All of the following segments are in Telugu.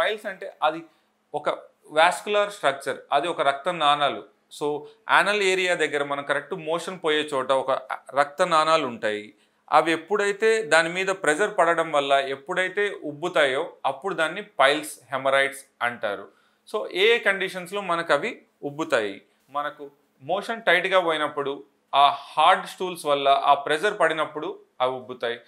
పైల్స్ అంటే అది ఒక వాస్కులర్ స్ట్రక్చర్ అది ఒక రక్త నాణాలు. సో యానల్ ఏరియా దగ్గర మనం కరెక్ట్ మోషన్ పోయే చోట ఒక రక్త నాణాలు ఉంటాయి. అవి ఎప్పుడైతే దాని మీద ప్రెజర్ పడడం వల్ల ఎప్పుడైతే ఉబ్బుతాయో అప్పుడు దాన్ని పైల్స్ హెమరైడ్స్ అంటారు. సో ఏ ఏ కండిషన్స్లో మనకు అవి ఉబ్బుతాయి? మనకు మోషన్ టైట్గా పోయినప్పుడు ఆ హార్డ్ స్టూల్స్ వల్ల ఆ ప్రెజర్ పడినప్పుడు అవి ఉబ్బుతాయి.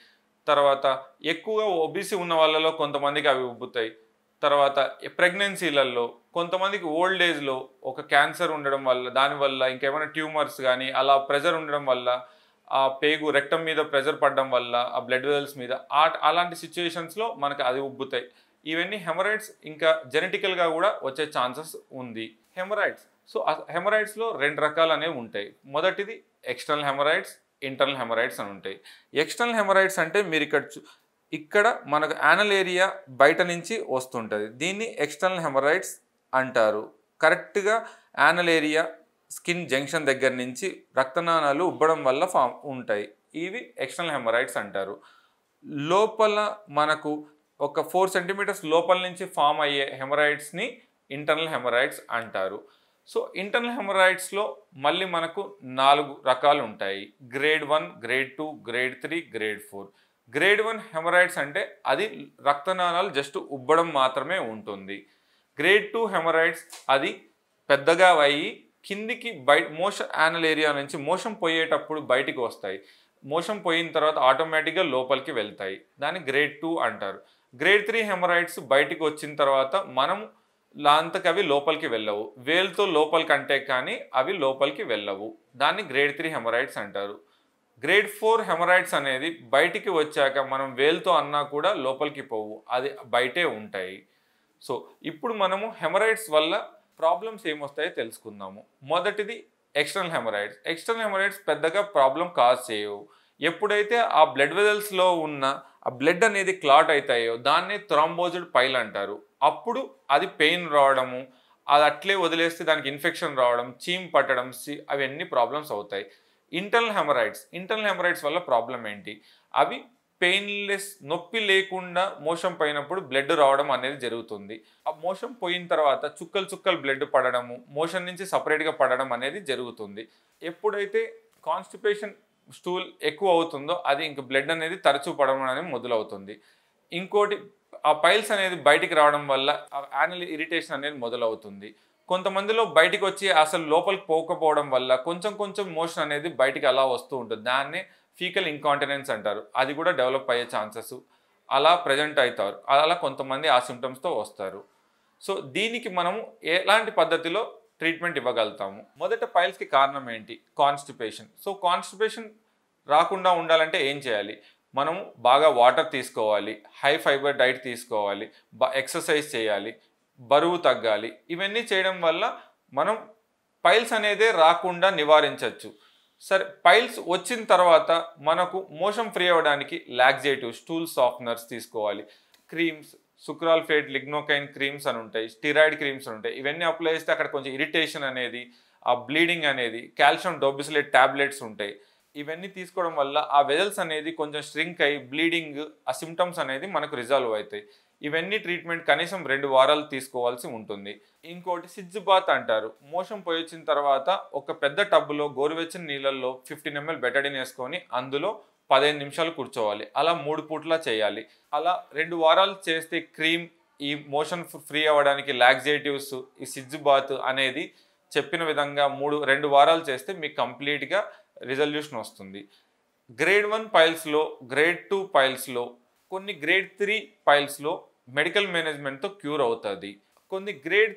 తర్వాత ఎక్కువగా ఒబిసి ఉన్న వాళ్ళలో కొంతమందికి అవి ఉబ్బుతాయి. తర్వాత ప్రెగ్నెన్సీలలో కొంతమందికి ఓల్డ్ ఏజ్లో ఒక క్యాన్సర్ ఉండడం వల్ల దానివల్ల ఇంకేమైనా ట్యూమర్స్ కానీ అలా ప్రెజర్ ఉండడం వల్ల ఆ పేగు రెక్టం మీద ప్రెజర్ పడడం వల్ల ఆ బ్లడ్ వెజల్స్ మీద ఆ అలాంటి సిచ్యువేషన్స్లో మనకు అది ఉబ్బుతాయి. ఇవన్నీ హెమరాయిడ్స్ ఇంకా జెనెటికల్గా కూడా వచ్చే ఛాన్సెస్ ఉంది. హెమరాయిడ్స్. సో హెమరాయిడ్స్లో రెండు రకాలు అనేవి ఉంటాయి. మొదటిది ఎక్స్టర్నల్ హెమరాయిడ్స్ ఇంటర్నల్ హెమరాయిడ్స్ అని ఉంటాయి. ఎక్స్టర్నల్ హెమరాయిడ్స్ అంటే మీరు ఇక్కడ ఇక్కడ మనకు యానల్ ఏరియా బయట నుంచి వస్తుంటుంది. దీన్ని ఎక్స్టర్నల్ హెమరాయిడ్స్ అంటారు. కరెక్ట్గా యానల్ ఏరియా స్కిన్ జంక్షన్ దగ్గర నుంచి రక్తనాళాలు ఉబ్బడం వల్ల ఫామ్ ఉంటాయి. ఇవి ఎక్స్టర్నల్ హెమరాయిడ్స్ అంటారు. లోపల మనకు ఒక ఫోర్ సెంటీమీటర్స్ లోపల నుంచి ఫామ్ అయ్యే హెమరాయిడ్స్ని ఇంటర్నల్ హెమరాయిడ్స్ అంటారు. సో ఇంటర్నల్ హెమరాయిడ్స్లో మళ్ళీ మనకు నాలుగు రకాలు ఉంటాయి. Grade one grade two grade three grade four grade one haemorrhoids అంటే అది రక్తనాళాలు జస్ట్ ఉబ్బడం మాత్రమే ఉంటుంది. గ్రేడ్ టూ హెమరాయిడ్స్ అది పెద్దగా అయ్యి కిందికి బయట మోషన్ యానల్ ఏరియా నుంచి మోషన్ పోయేటప్పుడు బయటికి వస్తాయి. మోషన్ పోయిన తర్వాత ఆటోమేటిక్గా లోపలికి వెళ్తాయి. దాన్ని గ్రేడ్ టూ అంటారు. గ్రేడ్ త్రీ హెమరాయిడ్స్ బయటికి వచ్చిన తర్వాత మనం లాంతకి అవి లోపలికి వెళ్ళవు. వేలుతో లోపలికంటే కానీ అవి లోపలికి వెళ్ళవు. దాన్ని గ్రేడ్ త్రీ హెమరాయిడ్స్ అంటారు. గ్రేడ్ ఫోర్ హెమరాయిడ్స్ అనేది బయటికి వచ్చాక మనం వేలుతో అన్నా కూడా లోపలికి పోవు. అది బయటే ఉంటాయి. సో ఇప్పుడు మనము హెమరాయిడ్స్ వల్ల ప్రాబ్లమ్స్ ఏమొస్తాయో తెలుసుకుందాము. మొదటిది ఎక్స్టర్నల్ హెమరాయిడ్స్. ఎక్స్టర్నల్ హెమరాయిడ్స్ పెద్దగా ప్రాబ్లం కాజ్ చేయవు. ఎప్పుడైతే ఆ బ్లడ్ వెజల్స్లో ఉన్న ఆ బ్లడ్ అనేది క్లాట్ అవుతాయో దాన్ని థ్రాంబోజుడ్ పైల్ అంటారు. అప్పుడు అది పెయిన్ రావడము అది అట్లే వదిలేస్తే దానికి ఇన్ఫెక్షన్ రావడం చీమ్ పట్టడం అవన్నీ ప్రాబ్లమ్స్ అవుతాయి. Internal haemorrhoids. ఇంటర్నల్ హెమరాయిడ్స్ వల్ల ప్రాబ్లం ఏంటి? అవి పెయిన్లెస్ నొప్పి లేకుండా మోషన్ పోయినప్పుడు బ్లడ్ రావడం అనేది జరుగుతుంది. ఆ మోషన్ పోయిన తర్వాత చుక్కలు చుక్కలు బ్లడ్ పడడము మోషన్ నుంచి సపరేట్గా పడడం అనేది జరుగుతుంది. ఎప్పుడైతే కాన్స్టిపేషన్ స్టూల్ ఎక్కువ అవుతుందో అది ఇంక బ్లడ్ అనేది తరచూ పడడం అనేది మొదలవుతుంది. ఇంకోటి ఆ పైల్స్ అనేది బయటికి రావడం వల్ల యానల్ ఇరిటేషన్ అనేది మొదలవుతుంది. కొంతమందిలో బయటికి వచ్చి అసలు లోపలికి పోకపోవడం వల్ల కొంచెం కొంచెం మోషన్ అనేది బయటికి అలా వస్తూ ఉంటుంది. దాన్నే ఫీకల్ ఇంకాంటినెన్స్ అంటారు. అది కూడా డెవలప్ అయ్యే ఛాన్సెస్. అలా ప్రజెంట్ అవుతారు. అలా కొంతమంది ఆ సిమ్టమ్స్తో వస్తారు. సో దీనికి మనము ఎలాంటి పద్ధతిలో ట్రీట్మెంట్ ఇవ్వగలుగుతాము? మొదట పైల్స్కి కారణం ఏంటి? కాన్స్టిపేషన్. సో కాన్స్టిపేషన్ రాకుండా ఉండాలంటే ఏం చేయాలి? మనము బాగా వాటర్ తీసుకోవాలి. హై ఫైబర్ డైట్ తీసుకోవాలి. ఎక్సర్సైజ్ చేయాలి. బరువు తగ్గాలి. ఇవన్నీ చేయడం వల్ల మనం పైల్స్ అనేదే రాకుండా నివారించవచ్చు సరే పైల్స్ వచ్చిన తర్వాత మనకు మోషన్ ఫ్రీ అవ్వడానికి లాక్జేటివ్ స్టూల్ సాఫ్ట్నర్స్ తీసుకోవాలి. క్రీమ్స్ సుక్రాల్ఫేట్ లిగ్నోకైన్ క్రీమ్స్ అని ఉంటాయి స్టిరాయిడ్ క్రీమ్స్ అని ఉంటాయి. ఇవన్నీ అప్లై చేస్తే అక్కడ కొంచెం ఇరిటేషన్ అనేది ఆ బ్లీడింగ్ అనేది కాల్షియం డోబిసిలేట్ టాబ్లెట్స్ ఉంటాయి. ఇవన్నీ తీసుకోవడం వల్ల ఆ వెజల్స్ అనేది కొంచెం స్ట్రింక్ అయ్యి బ్లీడింగ్ ఆ సిమ్టమ్స్ అనేది మనకు రిజాల్వ్ అవుతాయి. ఇవన్నీ ట్రీట్మెంట్ కనీసం రెండు వారాలు తీసుకోవాల్సి ఉంటుంది. ఇంకోటి సిడ్జ్ బాత్ అంటారు. మోషన్ పోయి వచ్చిన తర్వాత ఒక పెద్ద టబ్బులో గోరువెచ్చని నీళ్ళల్లో ఫిఫ్టీన్ ఎంఎల్ బెటడిన్ వేసుకొని అందులో పదిహేను నిమిషాలు కూర్చోవాలి. అలా మూడు పూట్ల చేయాలి. అలా రెండు వారాలు చేస్తే క్రీమ్ ఈ మోషన్ ఫ్రీ అవ్వడానికి లాక్జేటివ్స్ ఈ సిడ్జ్ బాత్ అనేది చెప్పిన విధంగా మూడు రెండు వారాలు చేస్తే మీకు కంప్లీట్గా రిజల్యూషన్ వస్తుంది. గ్రేడ్ వన్ పైల్స్లో గ్రేడ్ టూ పైల్స్లో కొన్ని గ్రేడ్ త్రీ పైల్స్లో మెడికల్ మేనేజ్మెంట్తో క్యూర్ అవుతుంది. కొన్ని గ్రేడ్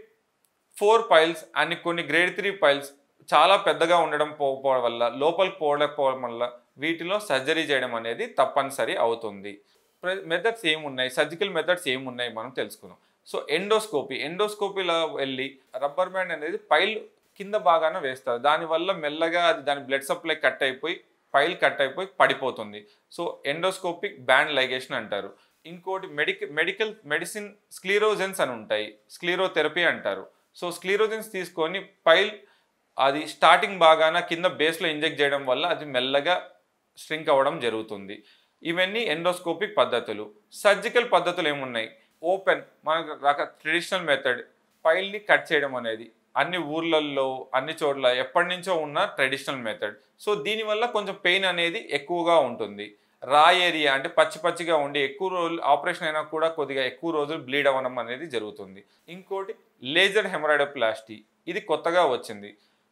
ఫోర్ పైల్స్ అండ్ కొన్ని గ్రేడ్ త్రీ పైల్స్ చాలా పెద్దగా ఉండడం పోవడం వల్ల లోపలికి పోవడం వల్ల వీటిలో సర్జరీ చేయడం అనేది తప్పనిసరి అవుతుంది. మెథడ్స్ ఏమున్నాయి? సర్జికల్ మెథడ్స్ ఏమున్నాయి మనం తెలుసుకుందాం. So endoscopy. ఎండోస్కోపీలో వెళ్ళి రబ్బర్ బ్యాండ్ అనేది పైల్ కింద బాగానే వేస్తారు. దానివల్ల మెల్లగా అది దాని బ్లడ్ సప్లై కట్ అయిపోయి పైల్ కట్ అయిపోయి పడిపోతుంది. సో ఎండోస్కోపిక్ బ్యాండ్ లైగేషన్ అంటారు. ఇంకోటి మెడిక మెడికల్ మెడిసిన్ స్క్లీరోజెన్స్ అని ఉంటాయి. స్క్లీరోథెరపీ అంటారు. సో స్క్లీరోజెన్స్ తీసుకొని పైల్ అది స్టార్టింగ్ బాగాన కింద బేస్లో ఇంజెక్ట్ చేయడం వల్ల అది మెల్లగా స్ట్రింక్ అవ్వడం జరుగుతుంది. ఇవన్నీ ఎండోస్కోపిక్ పద్ధతులు. సర్జికల్ పద్ధతులు ఏమున్నాయి? ఓపెన్ మనకు రక ట్రెడిషనల్ మెథడ్ పైల్ని కట్ చేయడం అనేది. అన్ని ఊర్లల్లో అన్ని చోట్ల ఎప్పటి నుంచో ఉన్న ట్రెడిషనల్ మెథడ్ సో దీనివల్ల కొంచెం పెయిన్ అనేది ఎక్కువగా ఉంటుంది. రా ఏరియా అంటే పచ్చి పచ్చిగా ఉండి ఎక్కువ రోజులు ఆపరేషన్ అయినా కూడా కొద్దిగా ఎక్కువ రోజులు బ్లీడ్ అవ్వడం అనేది జరుగుతుంది. ఇంకోటి లేజర్ హెమరాయిడోప్లాస్టీ. ఇది కొత్తగా వచ్చింది.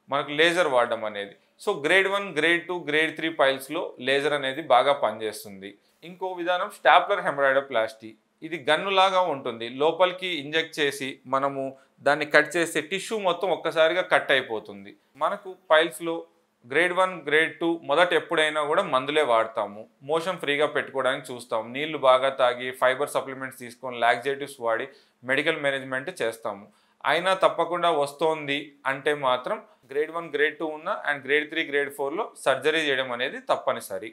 మనకు లేజర్ వాడడం అనేది. So grade one grade two grade three పైల్స్లో laser అనేది బాగా పనిచేస్తుంది. ఇంకో విధానం స్టాప్లర్ హెమరాయిడోప్లాస్టీ. ఇది గన్నులాగా ఉంటుంది. లోపలికి ఇంజెక్ట్ చేసి మనము దాన్ని కట్ చేస్తే టిష్యూ మొత్తం ఒక్కసారిగా కట్ అయిపోతుంది. మనకు పైల్స్లో గ్రేడ్ వన్ గ్రేడ్ టూ మొదట ఎప్పుడైనా కూడా మందులే వాడతాము. మోషన్ ఫ్రీగా పెట్టుకోవడానికి చూస్తాము. నీళ్ళు బాగా తాగి ఫైబర్ సప్లిమెంట్స్ తీసుకొని లాక్జేటివ్స్ వాడి మెడికల్ మేనేజ్మెంట్ చేస్తాము. అయినా తప్పకుండా వస్తోంది అంటే మాత్రం గ్రేడ్ వన్ గ్రేడ్ టూ ఉన్న అండ్ గ్రేడ్ త్రీ గ్రేడ్ ఫోర్లో సర్జరీ చేయడం అనేది తప్పనిసరి.